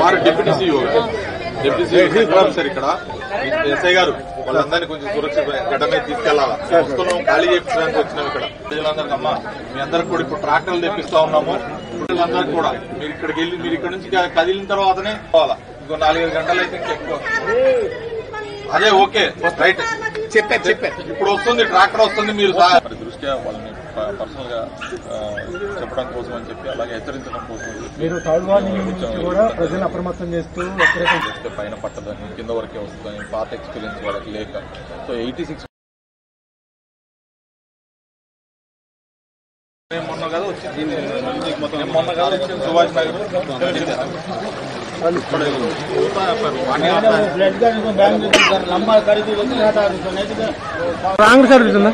వారు deputy CO deputy CO sector officer ఇక్కడ. SI గారు వాళ్ళందరినీ కొంచెం సురక్షిత గడ్డ మీద తీసుకెళ్ళాలా వస్తున్నాం ఖాళీ చేయించడానికి వచ్చినాం ఇక్కడ. ప్రజలందరికీ అమ్మా మీ అందరికి కూడా ఇప్పుడు ట్రాక్టర్లు తెప్పిస్తా ఉన్నాము. ప్రజలందరికీ కూడా. మీరు ఇక్కడికి వెళ్ళి మీరు ఇక్కడ నుంచి కదిలిన తర్వాతనే పోవాలా? ఇంకో నాలుగైదు గంటలు అయితే ఇంకా ఎక్కువ. అదే ఓకే. రైట్. చెప్పారు చెప్పారు. ఇప్పుడు వస్తుంది ట్రాక్టర్ వస్తుంది మరి దృష్ట్యా వాళ్ళని పర్సనల్గా ఆ, చెప్పడం కోసం అని చెప్పి అలాగే హెచ్చరించడం కోసం మీరు ప్రజలు అప్రమత్తం చేస్తూ చేస్తే పైన పట్టదని కింద వరకే వస్తుందని పాత ఎక్స్పీరియన్స్ వాళ్ళకి లేక. సో ఎయిటీ సిక్స్ మొన్న కదా వచ్చింది నేను మొన్న కదా వచ్చింది సుభాష్ నగర్ రాంగ్ సర్వీస్ ఉందా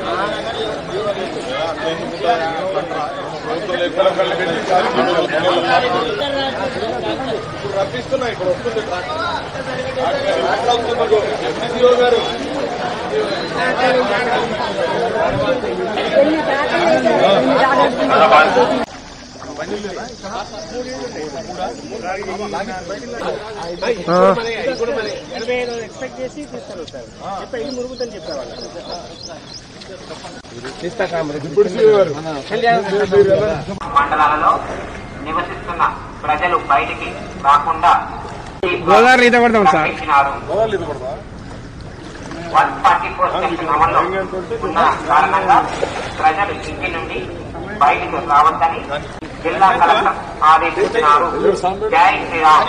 ఇప్పుడు రప్పిస్తున్నా ఇక్కడ వస్తుంది ట్రాక్టర్ ట్రాక్టర్ వస్తుంది ఎంపీసీఓ మండలాలలో నివసిస్తున్న ప్రజలు బయటికి రాకుండా గోదావరి ఈత కొడదాం sir. One forty four section అమల్లో ఉన్న కారణంగా ప్రజలు ఇంటి నుండి బయటకు రావద్దని జిల్లా కలెక్టర్ ఆదేశించినారు. జై శ్రీరామ్.